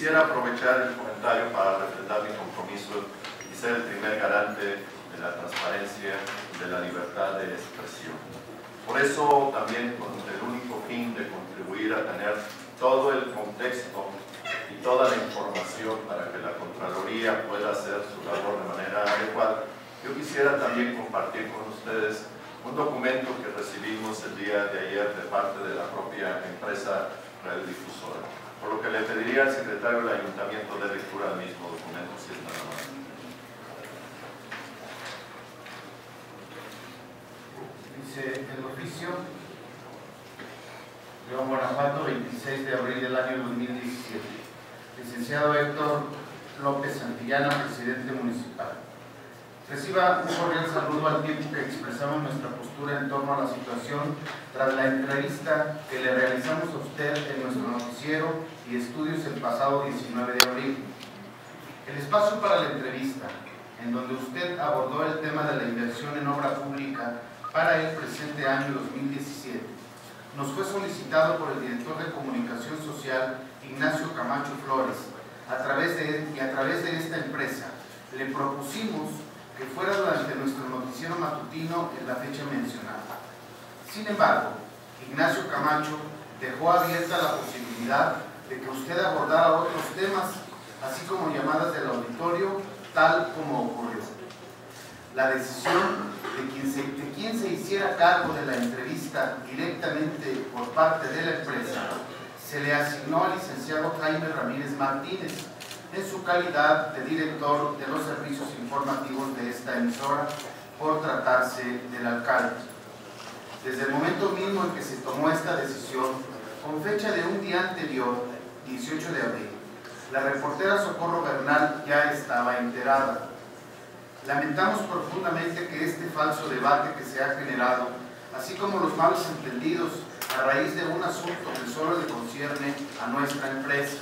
quisiera aprovechar el comentario para refrendar mi compromiso y ser el primer garante de la transparencia, de la libertad de expresión. Por eso también con el único fin de contribuir a tener todo el contexto y toda la información para que la Contraloría pueda hacer su labor de manera adecuada, yo quisiera también compartir con ustedes un documento que recibimos el día de ayer de parte de la propia empresa radiodifusora. Por lo que le pediría al secretario del ayuntamiento de lectura del mismo documento, si es nada más. Dice el oficio, León Guanajuato, 26 de abril del año 2017. Licenciado Héctor López Santillana, presidente municipal. Reciba un cordial saludo al tiempo que expresamos nuestra postura en torno a la situación tras la entrevista que le realizamos a usted en nuestro noticiero y estudios el pasado 19 de abril. El espacio para la entrevista, en donde usted abordó el tema de la inversión en obra pública para el presente año 2017, nos fue solicitado por el director de Comunicación Social, Ignacio Camacho Flores, a través de, y a través de esta empresa. Le propusimos que fuera durante nuestro noticiero matutino en la fecha mencionada. Sin embargo, Ignacio Camacho dejó abierta la posibilidad de que usted abordara otros temas, así como llamadas del auditorio, tal como ocurrió. La decisión de quien, se, de quien se hiciera cargo de la entrevista directamente por parte de la empresa se le asignó al licenciado Jaime Ramírez Martínez, en su calidad de director de los servicios informativos de esta emisora por tratarse del alcalde. Desde el momento mismo en que se tomó esta decisión, con fecha de un día anterior, 18 de abril, la reportera Socorro Bernal ya estaba enterada. Lamentamos profundamente que este falso debate que se ha generado, así como los malos entendidos a raíz de un asunto que solo le concierne a nuestra empresa,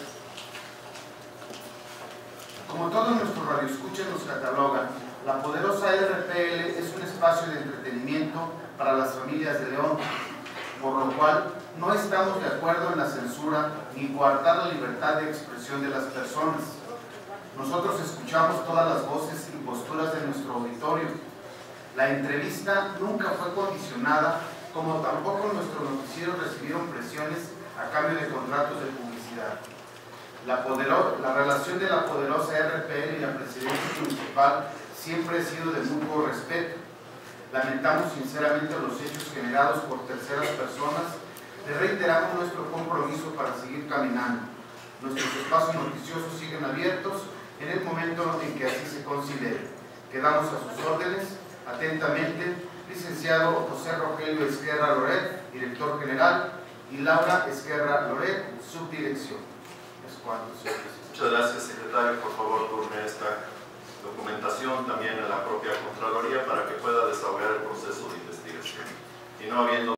como todos nuestros radioescuchas nos catalogan, la poderosa RPL es un espacio de entretenimiento para las familias de León, por lo cual no estamos de acuerdo en la censura ni coartar la libertad de expresión de las personas. Nosotros escuchamos todas las voces y posturas de nuestro auditorio. La entrevista nunca fue condicionada, como tampoco nuestros noticieros recibieron presiones a cambio de contratos de publicidad. La, la, relación de la poderosa RPL y la presidencia municipal siempre ha sido de mutuo respeto. Lamentamos sinceramente los hechos generados por terceras personas. Le reiteramos nuestro compromiso para seguir caminando. Nuestros espacios noticiosos siguen abiertos en el momento en que así se considere. Quedamos a sus órdenes. Atentamente, licenciado José Rogelio Esquerra Loret, director general, y Laura Esquerra Loret, subdirección. Muchas gracias, secretario. Por favor, turne esta documentación también a la propia Contraloría para que pueda desahogar el proceso de investigación. Y no habiendo